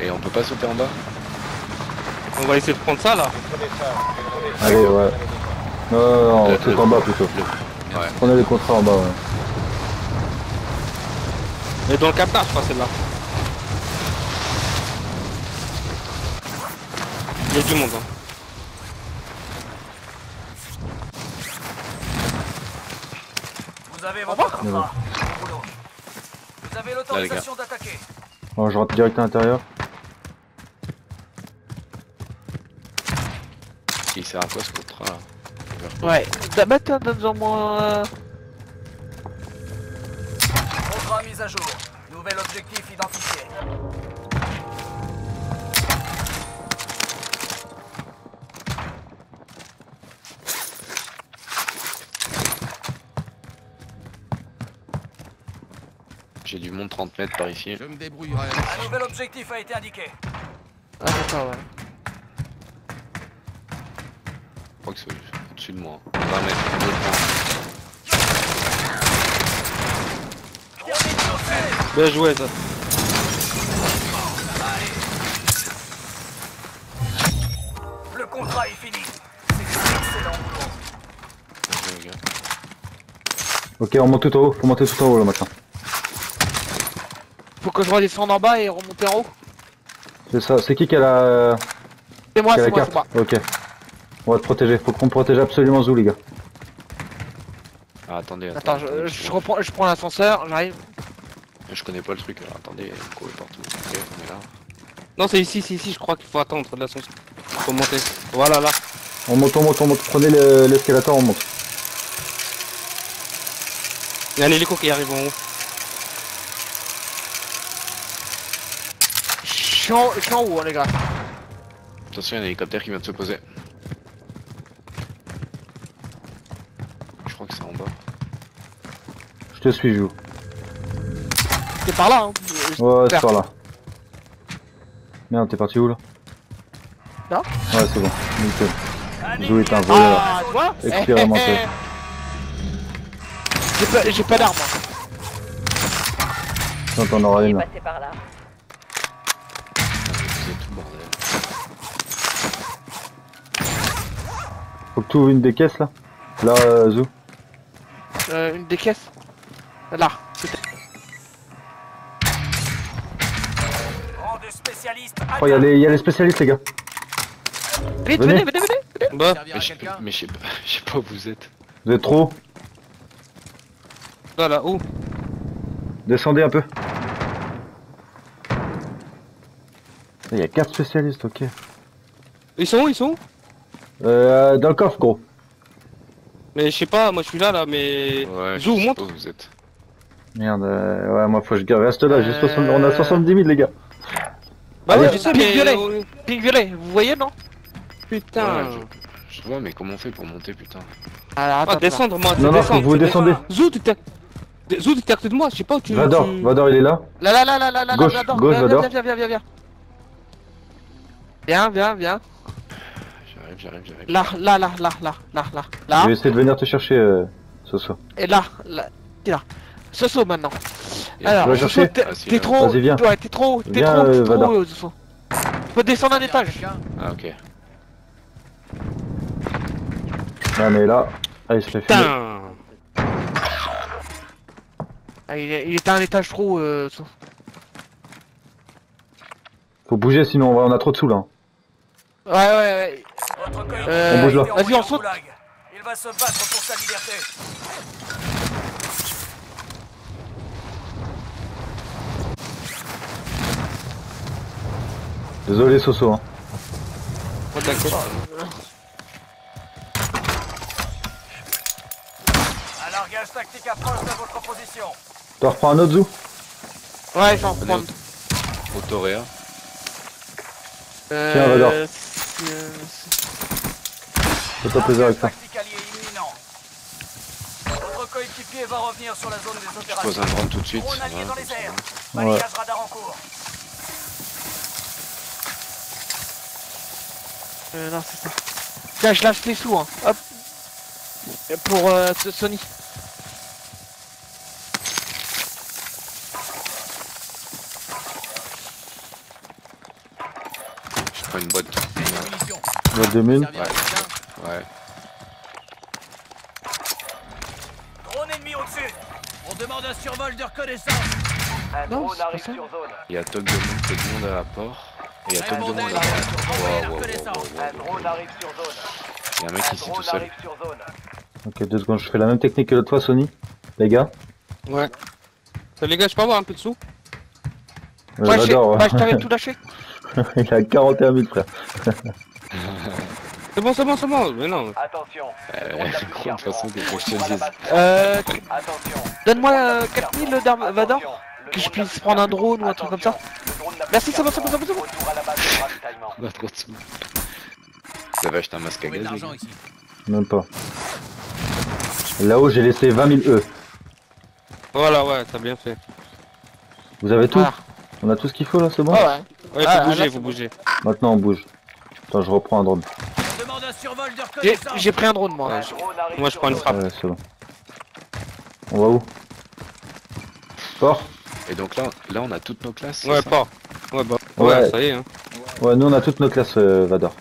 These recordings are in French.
Et on peut pas sauter en bas On va essayer de prendre ça là. Allez, ouais. Non, non, non, Le- c'est le- en bas plutôt. Ouais. Prenez les contrats en bas, ouais. Mais dans le captage, je crois, celle-là. Il y a du monde. Hein. Vous avez votre contrat. Vous avez l'autorisation d'attaquer. Bon, je rentre direct à l'intérieur. Il sert à quoi ce contrat là Ouais. Bah tiens, donne-en moi. Contrat mis à jour. Nouvel objectif identifié. J'ai du monde 30 mètres par ici. Je me débrouillerai. Un nouvel objectif a été indiqué. Ah d'accord, ouais. Au-dessus de moi. 20 mètres. Bien joué ça. Le contrat est fini. C'est excellent. Ok, on monte tout en haut. Faut monter tout en haut là maintenant. Faut que je redescende en bas et remonter en haut. C'est ça. C'est qui qui a la, C'est moi, c'est moi, c'est carte moi. Ok. On va te protéger. Faut qu'on protège absolument Zou, les gars. Ah, attendez, Attends, attends. je, attendez, je reprends, je prends l'ascenseur, j'arrive. Je connais pas le truc alors attendez, il court partout. Ok, on est là. Non, c'est ici, c'est ici, je crois qu'il faut attendre de l'ascenseur. Faut monter. Voilà, là. On monte, on monte, on monte. Prenez le- l'escalator, on monte. Il y a un hélico qui arrive en haut. Je suis en, je suis en haut, hein, les gars. Attention, il y a un hélicoptère qui vient de se poser. Je crois que c'est en bas. Je te suis, Jou. C'est par là, hein. Je- Ouais, c'est par là. Merde, t'es parti où là Là Ouais, c'est bon. Nickel. Zou est un voleur. Ah, tu vois Expérimenté. J'ai pas, j'ai pas d'armes. hein. Quand on aura une. passé par là. C'est tout le bordel. Faut que tu ouvres une des caisses là. Là, euh, Zou. Euh, une des caisses. Là, spécialiste. Oh, il y, a les- y a les spécialistes, les gars. Vite, Venez. venez, venez, venez. Bah, Mais je sais pas, je sais pas où vous êtes. Vous êtes trop haut. là, là, où? Descendez un peu. Il y a 4 spécialistes, ok. Ils sont où, ils sont où? Euh, dans le coffre, gros. Mais je sais pas, moi je suis là, là, mais... Ouais, je Zou, pas où vous êtes. Merde, euh, ouais, moi faut que je garde. Reste là, j'ai Euh, 60 on a 70 000, les gars. Bah Ah ouais, je sais, mais... violet. euh, Pink violet, vous voyez, non Putain... Ouais, je, je vois, mais comment on fait pour monter, putain Alors, Ah, attends, attends. descendre, moi, Non, non, descendre. vous descendez. descendre. Zou, t'étais... Zou, t'étais à côté de moi, je sais pas où tu... Vador, tu- Vador, il est là. Là, là, là, là, là, là, Gauche, là, Vador, gauche, viens, Vador. viens, viens, viens, viens, viens. Viens, viens, viens. J'arrive, j'arrive, j'arrive. Là, là, là, là, là, là, là, Je là. vais essayer de venir te chercher, euh, ce soir. Et là, là, t'es là. Soso maintenant. Et Alors, vas Soso, t'es Ah, si, t'es trop. Ouais, t'es trop. T'es Viens, trop. euh, T'es Vador. trop, euh, Soso. Tu peux descendre un à étage. Ah, ok. Ah, mais là, ah, il se fait fumer. Ah, il, est- il était un étage trop. Euh, Soso. Faut bouger, sinon on va- on a trop de sous là. Ouais, ouais, ouais. Euh, On bouge là. Vas-y, on en saute. Il va se battre pour sa liberté. Désolé, Soso. Hein. Oh, t'inquiète. Un largage tactique approche de votre position. T'en reprends un autre Zou Ouais, j'en Venez prends. au- Au Toréa. Euh, Tiens, Fais-toi plaisir avec ça. Tactique allié imminent. Votre coéquipier va revenir sur la zone des Je opérations. pose un drone tout de suite. Drone allié voilà, dans les comme ça, airs. va. Balayage radar en cours. Euh, non, c'est ça. Tiens, je lâche les sous, hein. Hop. Pour euh, ce- Sony. prends une boîte. Munitions. Boîte de mine. Quelqu'un. Ouais. Drone ennemi au-dessus. On demande un survol de reconnaissance. Un Non, drone arrive sur zone. Il y a Tog de monde, Tog de monde à la porte. Et il y a Tog de monde à la Envoyez porte. la Wow, wow, wow, reconnaissance. wow, wow, Un wow. drone arrive sur zone. Il y a un mec ici tout seul. Ok, deux secondes, je fais la même technique que l'autre fois, Sony. Les gars. Ouais. Les gars, je peux avoir un peu de sous? Euh, Ouais, je Vador, bah, je t'avais tout lâché. il a 41 000 frère. C'est bon, c'est bon, c'est bon. Mais non. Attention. Euh, de toute façon, des. Euh, Attention. donne-moi Le euh, drone n'a plus de 4000 carburant. d'armes Vador. Que je puisse prendre un drone ou un truc comme ça. Merci, c'est bon, c'est bon, c'est bon, Retour à la base de ravitaillement. On a trop de sous. Vous avez acheté un masque à gaz. Même pas. Là-haut, j'ai laissé 20 000 E. Voilà, ouais, t'as bien fait. Vous avez tout Voilà. On a tout ce qu'il faut là, c'est bon Ah ouais. Ouais, faut Ah, là, bouger, c'est faut bon. bouger. Maintenant, on bouge. Attends, je reprends un drone. J'ai reconnaissance. j'ai pris un drone moi. Ouais, Moi, je prends une frappe. Ouais, c'est bon. On va où? Fort Et donc là, là, on a toutes nos classes. c'est Ouais, ça? pas. Ouais, bah. Ouais. Ouais, ça y est, hein. Ouais, nous on a toutes nos classes euh, Vador.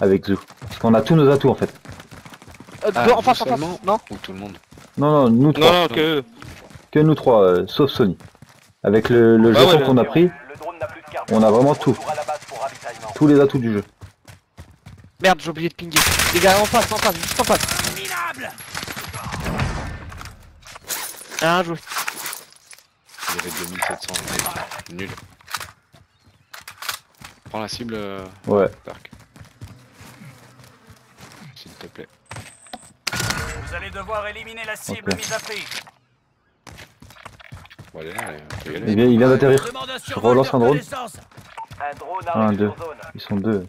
Avec Zou. Parce qu'on a tous nos atouts en fait. Euh, Ah, en face, en face. Non Ou tout le monde Non, non, nous trois. Non, non, que. Que nous trois, euh, sauf Sony. Avec le, le Bah jeton ouais, qu'on a pris, Le drone n'a plus de carburant. on a vraiment tout. Tous les atouts du jeu. Merde, j'ai oublié de pinguer. Les gars, en face, en face, juste en face. Minable. Bien joué. Il y avait 2700. mais Nul. Prends la cible, euh, Ouais. Dark. S'il te plaît. Vous allez devoir éliminer la cible Ok. mise à prix. Bon, allez, allez, y Il vient, il vient d'atterrir. survol relance un drone. Un drone Un, deux. sur zone. Ils sont deux.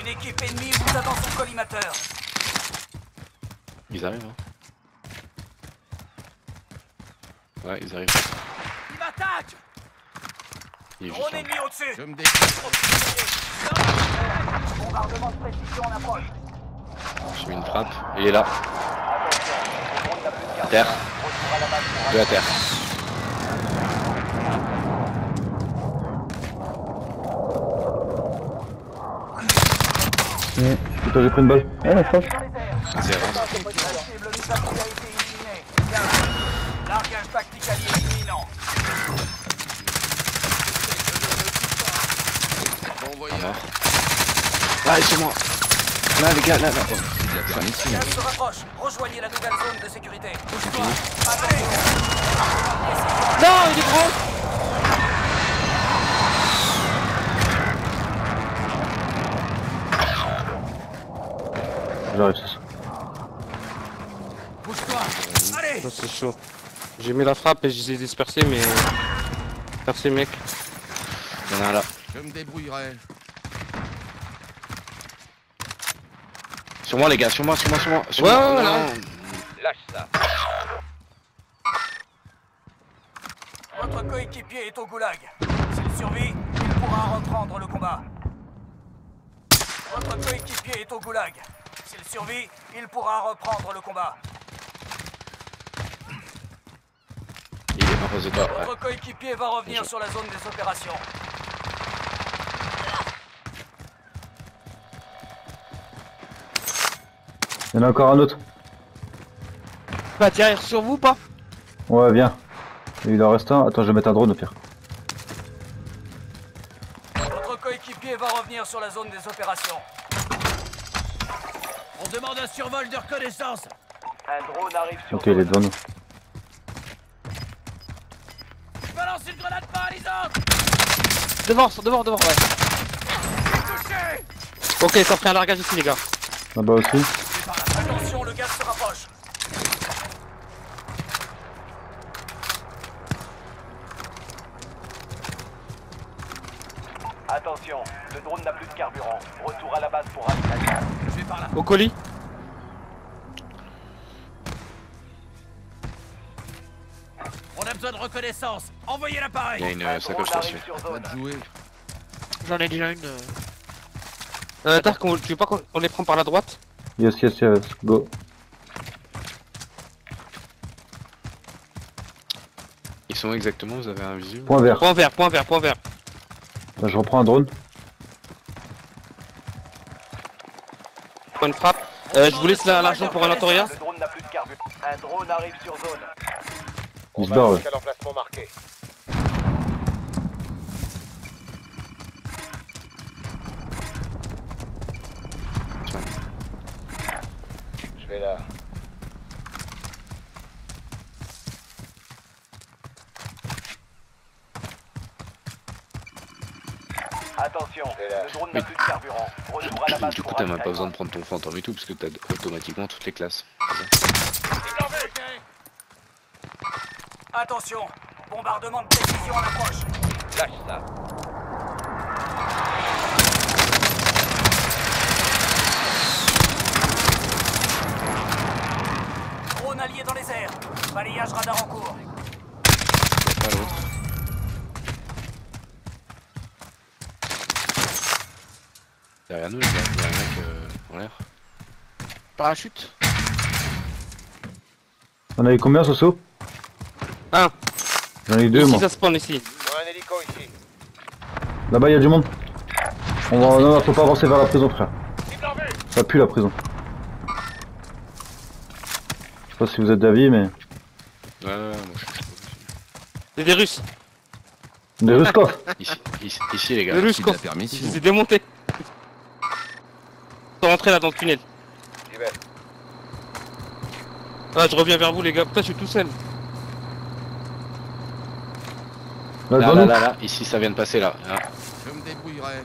Une équipe ennemie vous a dans son collimateur. Ils arrivent, hein. Ouais, ils arrivent. Il m'attaque Il est juste Drone ennemi au-dessus Je me défends. Bombardement de précision en approche. J'ai mis une frappe. Il est là. À terre. Deux à terre. Putain, j'ai pris une balle? Ah, la frappe. Vas-y, avance. La cible mise à prix a été éliminée. Bien. Largage tactique allié imminent. Bon voyage. mort. Ah, c'est moi. Là, les gars, là, là. Oh, c'est un ici, là. Gaz se rapproche. Rejoignez la nouvelle zone de sécurité. Bouge-toi. Non, il est gros J'arrive, c'est ça. Bouge-toi. Allez Ça, c'est chaud. J'ai mis la frappe et je les ai dispersés, mais. Merci, mec. Il y en a un là. Je me débrouillerai. Sur moi, les gars, sur moi, sur moi, sur moi. Sur Ouais, moi. ouais, ouais. Lâche ça. Votre coéquipier est au goulag. S'il survit, il pourra reprendre le combat. Votre coéquipier est au goulag. S'il survit, il pourra reprendre le combat. Il est toi. Ouais. Votre coéquipier va revenir sur la zone des opérations. Il y en a encore un autre. Va atterrir sur vous ou pas Ouais, viens. Il en reste un. Attends, je vais mettre un drone au pire. Votre coéquipier va revenir sur la zone des opérations. On demande un survol de reconnaissance. Un drone arrive sur Ok, il est devant nous. Balance une grenade paralysante Devant, devant, devant, ouais. Touché Ok, ça fait un largage ici, les gars. Là-bas aussi. Colis On a besoin de reconnaissance. Envoyez Il y l'appareil. a une Un euh, sacoche. J'en ai déjà une. euh. Euh, Dark, on- tu veux pas qu'on on les prend par la droite? Yes, yes, yes. Go. Ils sont où exactement Vous avez un visu? Point vert. Point vert, point vert, point vert. Là, je reprends un drone. Une frappe. Euh, je vous laisse la- l'argent pour un Antoria. Le drone n'a plus de carburant. Un drone arrive sur zone. Il se barre, ouais. Jusqu'à l'emplacement marqué. Attention, le drone n'a plus de carburant. Retour à la base Du coup, t'as même pas besoin de prendre ton fantôme et tout, parce que t'as automatiquement toutes les classes. Attention, bombardement de précision à l'approche. Lâche ça. Drone allié dans les airs. Balayage radar en cours. Pas l'autre. Derrière nous, les gars, il y a un mec euh, en l'air. Parachute. On avait combien, Soso? Un. J'en ai eu deux, Ici, moi. ça spawn ici. Un hélico ici. Là-bas, il y a du monde. On va... Non, non, faut pas avancer vers la prison, frère. Ça pue la prison. Je sais pas si vous êtes d'avis, mais. Ouais, ouais, ouais, moi je suis. C'est des Russes. Des Ruskov Ici, ici, ici, les gars. Des Russes, quoi. Ils les sont rentrés là dans le tunnel. J'y vais. Ah, je reviens vers vous, les gars. Putain, je suis tout seul. Là, Là, là, là, là, ici, ça vient de passer là. Là, Je me débrouillerai.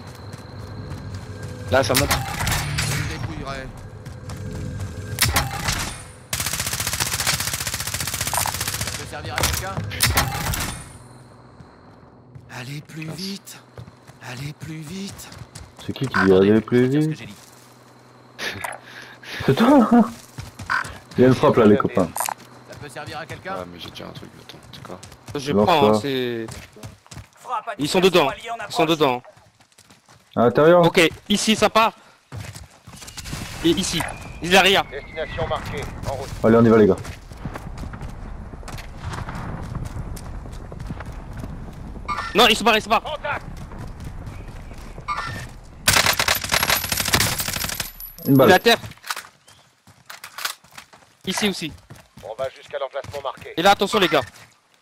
Là, ça monte. Je me débrouillerai. Ça peut servir à quelqu'un? Allez plus vite Allez plus vite C'est qui qui dit aller plus vite j'ai dit. C'est toi hein Il y a une frappe là, les copains. Ça peut servir à quelqu'un Ah, mais j'ai déjà un truc, attends, c'est quoi Je prends, hein, c'est. Ils sont dedans. Ils sont dedans. À l'intérieur Ok, ici, ça part. Et ici. Ils derrière. Destination marquée. En route. Allez, on y va, les gars. Non, ils se barrent, ils se barrent. Contact Une Il est à terre. Ici aussi. On va jusqu'à l'emplacement marqué. Et là, attention, les gars.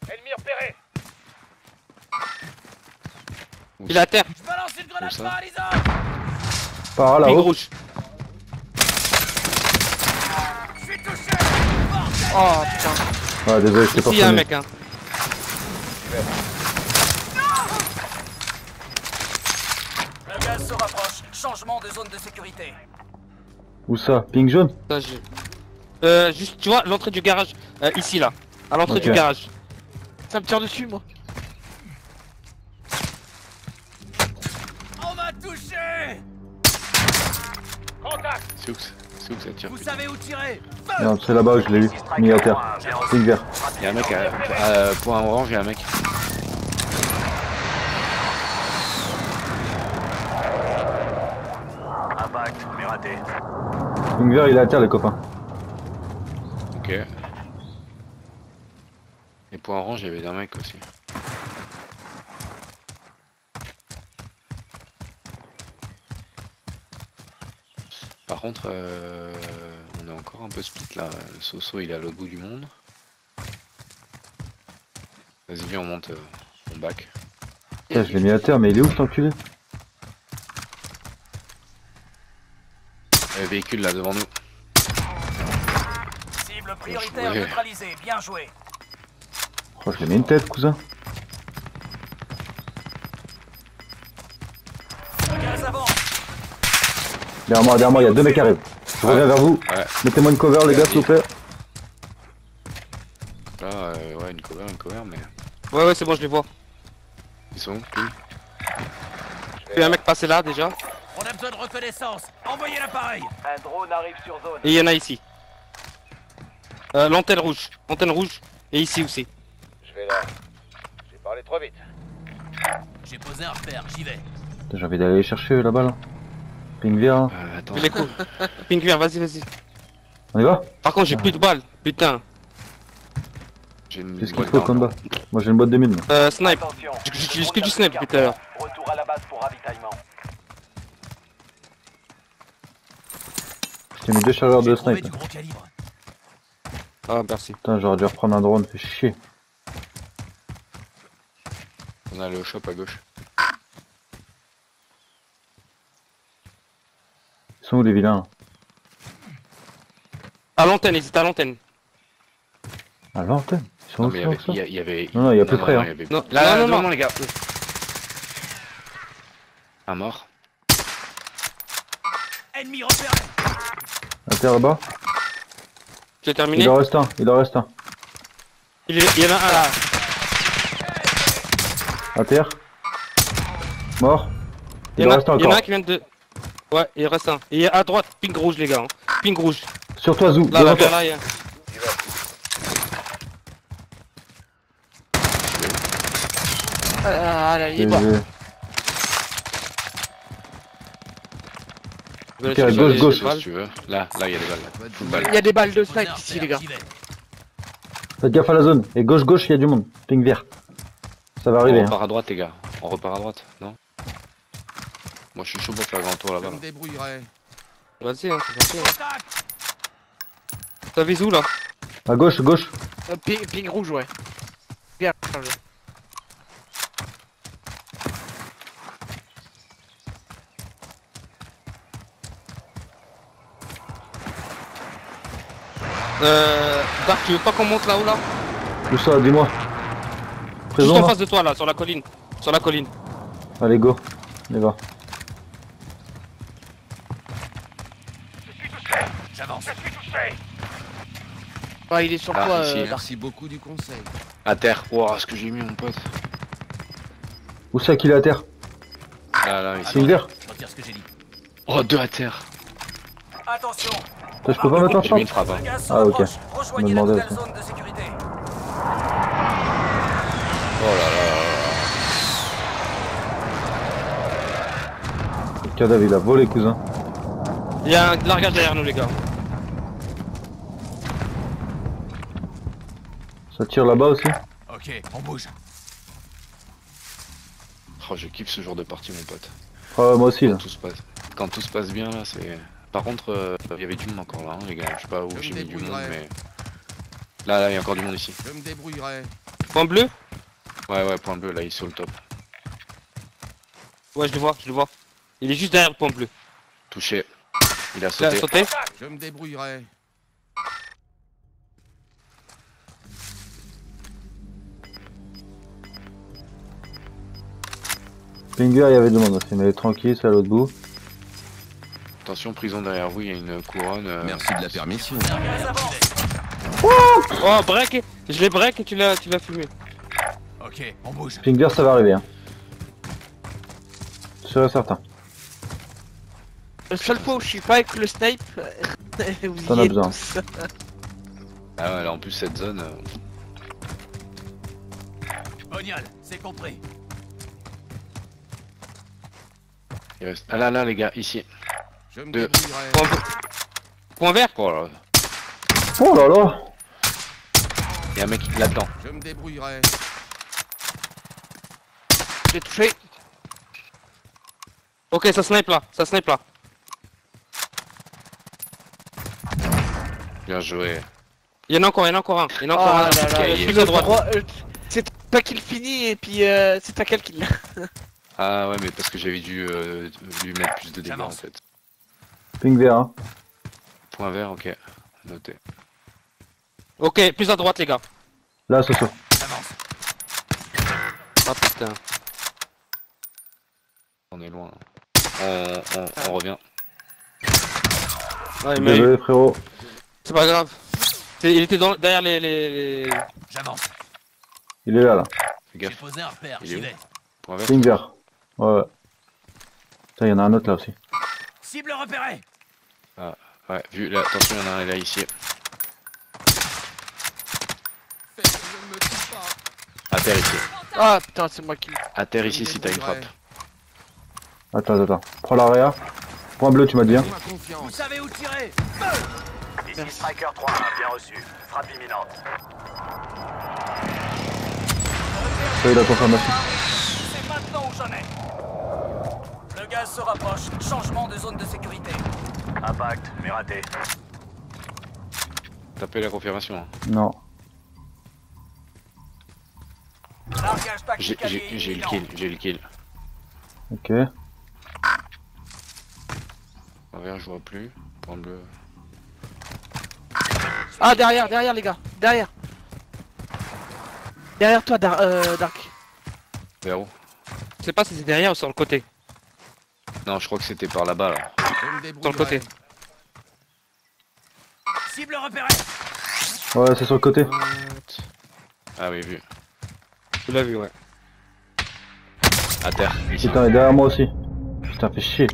Ennemi repéré. Il est à terre. Je balance une grenade paralysante Par là-haut. rouge. Je suis touché Oh putain. Ouais, désolé, je t'ai pas Ici, il y a un filmé. mec, hein. Le gaz se rapproche. Changement de zone de sécurité. Où ça Ping jaune Ça, je- Euh, juste, tu vois, l'entrée du garage. Euh, ici, là. À l'entrée du garage. Ça me tire dessus, moi. On m'a touché Contact C'est où que c'est où ça tire Vous savez où tirer? Non, c'est là-bas, je l'ai eu. Mis à terre. Ping vert. Il y a un mec à, à, point orange, il y a un mec. Impact, mais raté. Il est à terre, les copains. Ok. Et point orange, il y avait un mec aussi. Par contre, euh, on est encore un peu split là. Le Soso il est à l'autre bout du monde. Vas-y, viens, on monte, euh, on back. Je l'ai mis à terre, mais il est où cet enculé Véhicule là devant nous. Cible prioritaire neutralisée. Bien joué. Oh, je lui ai mis une tête, cousin. Derrière moi, derrière moi, il y a deux mecs qui arrivent. Je reviens vers vous. Ouais. Mettez-moi une cover, les gars, s'il vous plaît. Là, euh, ouais, une cover, une cover, mais. Ouais, ouais, c'est bon, je les vois. Ils sont où Ping Il y a un mec passé là déjà. On a besoin de reconnaissance Envoyez l'appareil Un drone arrive sur zone. Et il y en a ici. Euh, l'antenne rouge. Antenne rouge. Et ici aussi. Je vais là. J'ai parlé trop vite. J'ai posé un repère, j'y vais. J'ai envie d'aller chercher là-bas, là. Ping vert, hein. euh, Attends. Je les coups. Pink vert, vas-y, vas-y. On y va? Par contre, j'ai plus de balles. Putain. J'ai une Qu'est-ce qu'il boîte faut comme bas? Moi, j'ai une boîte de mine. Euh, snipe. J'utilise que du snipe depuis tout à l'heure. Retour à la base J'ai mis deux chargeurs de snipe. Ah, merci. Putain, j'aurais dû reprendre un drone, fait chier. On est allé au shop à gauche. Ils sont où les vilains? À l'antenne, ils étaient à l'antenne. À l'antenne? Ils sont Non, où mais il y avait. y a-. Non, non, il y a plus non, près, non, hein. il y avait- Non, Là, non, non, non, non, les gars. Un mort. Ennemi repéré. Là-bas C'est terminé Il en reste un, il en reste un. il, est- il y en a un là. À terre. Mort. Il Il, y en en a, reste il y en a encore. un qui vient de. Ouais, il reste un. Et à droite, ping rouge, les gars. hein. Ping rouge. Sur toi, Zou. Là, là, toi. là, il y a. Ah, là, il est J'ai- mort. Ok, à gauche, gauche. Si tu veux. Là, là, il y a des balles. Là. Une balle. Il y a des balles de snipe ici, les gars. Faites gaffe à la zone. Et gauche, gauche, il y a du monde. Ping vert. Ça va arriver. On Hein. repart à droite, les gars. On repart à droite, non Moi, je suis chaud pour faire grand tour là-bas. là. Vas-y, hein, c'est parti. hein. Vu où là? À gauche, gauche. Euh, ping, ping rouge, ouais. Bien Euh. Dark, tu veux pas qu'on monte là-haut là Où ça Dis-moi. Juste en là face de toi là, sur la colline. Sur la colline. Allez, go. Les gars. J'avance. Ah, il est sur Ah, toi, ici. euh, Dark. Merci beaucoup du conseil. À terre. Oh, ce que j'ai mis, mon pote. Où ça qu'il est à terre Là, là, ici. Ping vert Je retire ce que j'ai dit. Oh, deux à terre. Attention, Je peux pas mettre frappe une frappe. hein. Ah, ok. Je me demandais nouvelle aussi. zone de sécurité. Oh là là. Le cadavre, il a volé, cousin. Il y a un largage derrière nous, les gars. Ça tire là-bas aussi Ok, on bouge. Oh, je kiffe ce genre de partie, mon pote. Ah, moi aussi, là. Quand tout se passe, quand tout se passe bien, là, c'est. Par contre, euh, il y avait du monde encore là, hein, les gars. Je sais pas où j'ai mis du monde, mais. Là, là, il y a encore du monde ici. Je me débrouillerai. Point bleu? Ouais, ouais, point bleu, là, il est sur le top. Ouais, je le vois, je le vois. Il est juste derrière le point bleu. Touché. Il a Il a sauté. Je me débrouillerai. Ping vert, il y avait du monde aussi. Mais tranquille, c'est à l'autre bout. Attention, prison derrière vous, il y a une couronne. euh, Merci de la permission. Oh, break Je l'ai break et tu l'as tu l'as fumé. Ok, on bouge. Ping vert, ça va arriver. Hein. Et certain. La seule fois où je suis pas avec le snipe, vous T'en y as êtes besoin. tous. Ah ouais, là, en plus, cette zone. euh, c'est compris. il reste... Ah là, là, les gars, ici. Je me. Point, vert Oh là là. Oh là là Il y a un mec là-dedans. Je me débrouillerai. J'ai touché. Ok, ça snipe là, ça snipe là. Bien joué. Il y en a encore, il y en a encore un. Il y en a Oh encore un. plus à droite. droite. euh, C'est pas qu'il finit et puis euh, c'est pas quel qui l'a. Ah ouais, mais parce que j'avais dû euh, lui mettre plus de dégâts en fait. Ping vert, hein. Point vert, ok. Noté. Ok, plus à droite, les gars. Là, ce soir. J'avance. Ah putain. On est loin. On, on, on revient. Ouais, mais Désolé, frérot. c'est pas grave. C'est- Il était dans, derrière les, les, les- J'avance. Il est là, là. Fais J'ai gaffe. posé un repère, Il est j'y où vais. Point vert. Ping vert. Ouais, ouais. Putain, il y en a un autre là aussi. Cible repérée. Ouais, vu, là, attention, il y en a un là ici. À terre ici. Ah putain, c'est moi qui. À terre ici si t'as une frappe. Attends, attends. Prends l'area. Point bleu, tu m'as dit. Hein. Vous savez où tirer Ici Striker 3, bien reçu. Frappe imminente. Ça y est, la confirmation. C'est maintenant ou jamais. Le gaz se rapproche. Changement de zone de sécurité. Impact, mais raté. Tapez la confirmation. hein. Non. J'ai j'ai le kill, j'ai le kill. Ok. Envers, je vois plus. Point bleu. Ah, derrière, derrière, les gars. Derrière. Derrière toi, Dar- euh, Dark. Vers où? Je sais pas si c'est derrière ou sur le côté. Non, je crois que c'était par là-bas là. Je Sur le côté. Cible repérée. Ouais, c'est sur le côté. Ah oui, vu. Tu l'as vu, ouais. À terre, ici. Putain, il est derrière moi aussi. Putain, fait chier.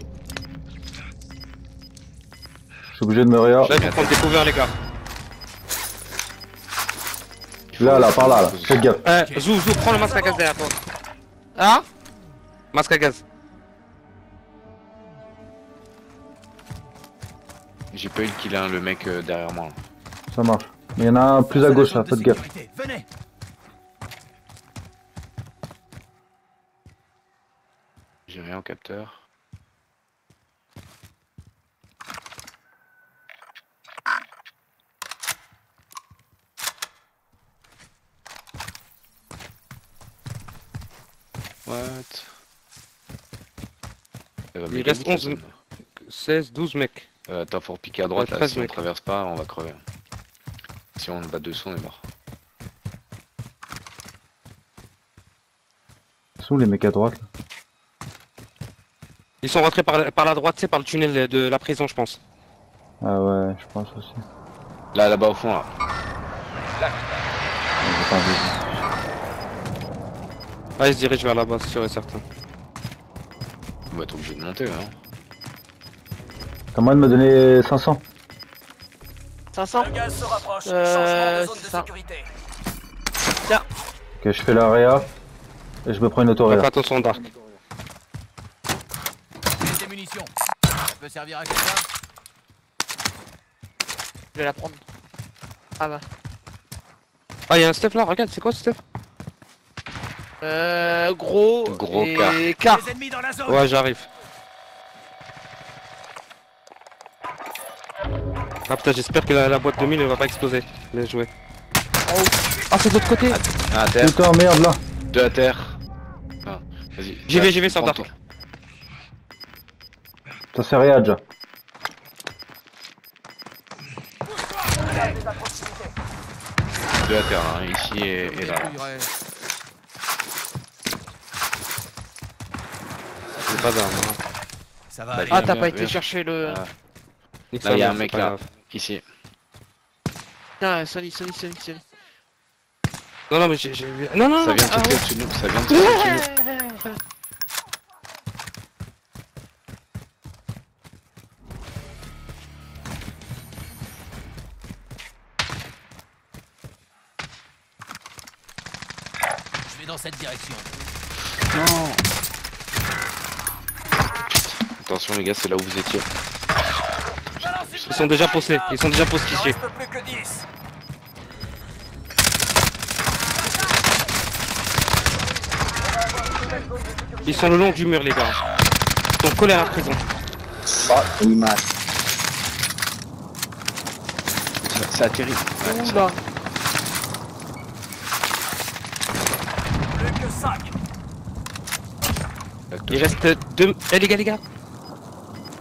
Je suis obligé de me réa. Là, il faut prendre des couverts, les gars. Là, là, par là, là. Faites gaffe. Eh, Zou, Zou, prends le masque à gaz derrière toi. Ah? Masque à gaz. J'ai pas eu le kill, hein, le mec euh, derrière moi. là. Ça marche. Mais il y en a un plus à gauche là, faites gaffe. Sécurité, Venez. J'ai rien au capteur. What? Il reste vite, la 11. zone. 16, 12 mecs. Euh, attends, faut repiquer à droite là, 13 si on traverse pas, on va crever. Si on bat dessous, on est mort. Ils sont où les mecs à droite là? Ils sont rentrés par la, par la droite, c'est par le tunnel de la prison, je pense. Ah ouais, je pense aussi. Là, là-bas au fond, là. Ah, ils se dirigent vers là-bas, c'est sûr et certain. On va être obligé de monter, hein. T'as moyen de me donner 500 500 Le gaz se rapproche. Euh, Changement de zone de c'est ça. sécurité. Ok, je fais la réa. Et je me prends une auto Fais attention, Dark. Des munitions. Ça peut servir à quelqu'un Je vais la prendre. Ah bah. Ah, y'a un Steph là, regarde, c'est quoi ce Steph Euh, gros. Gros et car. Les ennemis dans la zone. Ouais, j'arrive. Ah putain, j'espère que la, la boîte de mine ne va pas exploser. Bien joué. Ah, c'est de l'autre côté Ah, à terre, Putain, merde là deux à terre. Ah, vas-y. J'y vais, j'y vais, Sardar. Ça c'est réa déjà. Deux à terre, hein, ici et, et là. C'est pas grave. hein. Ça va Bah. Ah, t'as pas été chercher le. Ah. Là, il y a un mec là. grave. Ici. Putain, Sony, Sony, Sony, Sony. Non, non, mais j'ai j'ai vu. Non, non, Ça non, vient de ah, sauter ouais. au-dessus de nous. Ça vient de sauter au-dessus de nous. Je vais dans cette direction. Attention les gars, c'est là où vous étiez. Ils sont déjà postés, ils sont déjà 10. Ils sont le long du mur, les gars. Ils sont collés à la prison. Ça, ça atterrit. Ouais, ça- Oula. Plus que 5. Il reste deux. Eh, les gars, les gars.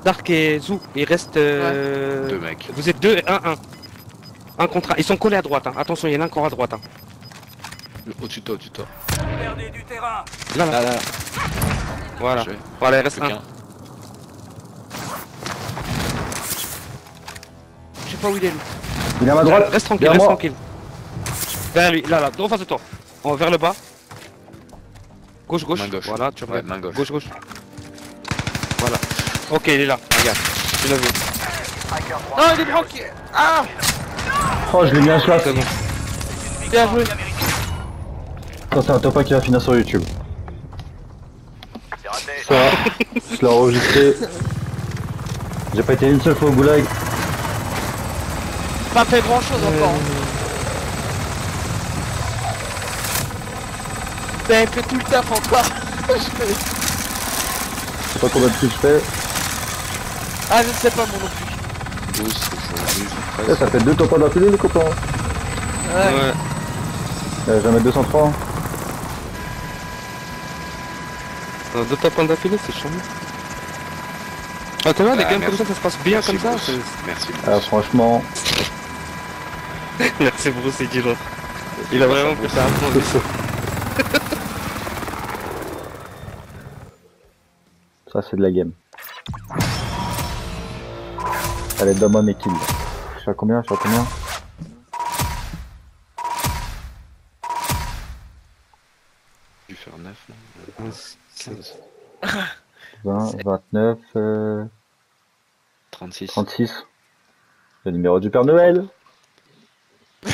Dark et Zou, il reste. euh, Deux mecs. Vous êtes deux, un, un. Un contre un. Ils sont collés à droite, hein. attention, il y en a un encore à droite. Hein. Au-dessus de toi, au-dessus de toi. Perdez du terrain. Là, là, Là, là, là. voilà. Voilà, il reste un. Je sais pas où il est lui. Il est à ma droite Reste tranquille, reste moi. tranquille. Derrière lui, là, là, en face de toi. Vers le bas. Gauche, gauche. Main gauche. Voilà, tu Ouais, regardes. main gauche. Gauche, gauche. Ok, il est là, regarde. Tu l'as vu. Non, il est bloqué. Ah Oh, je l'ai mis un slash. C'est bon. Bien joué. Ça, c'est un top 1 qui va finir sur YouTube. Ça, je l'ai enregistré. J'ai pas été une seule fois au goulag. Pas fait grand chose encore. hein. Avez fait tout le taf encore. Je fais- Je sais pas combien de kills je fais. Ah, je ne sais pas moi non plus. Eh, presque. ça fait deux topas d'affilée les copains. Ouais. Ouais. Euh, jamais 203. Euh, Deux top points d'affilée, c'est chiant. Ah, t'as vu, des Ah, games comme ça, ça se passe bien Merci, comme ça. Bruce. c'est- Merci. Ah, Bruce. franchement, Merci Bruce, il dit l'autre. Il a vraiment fait ça à fond, lui. ça c'est de la game. Allez, donne-moi mes kills. Je suis à combien Je suis à combien J'ai dû faire 9, non 15, 20, 29, euh, 36. 36. Le numéro du Père Noël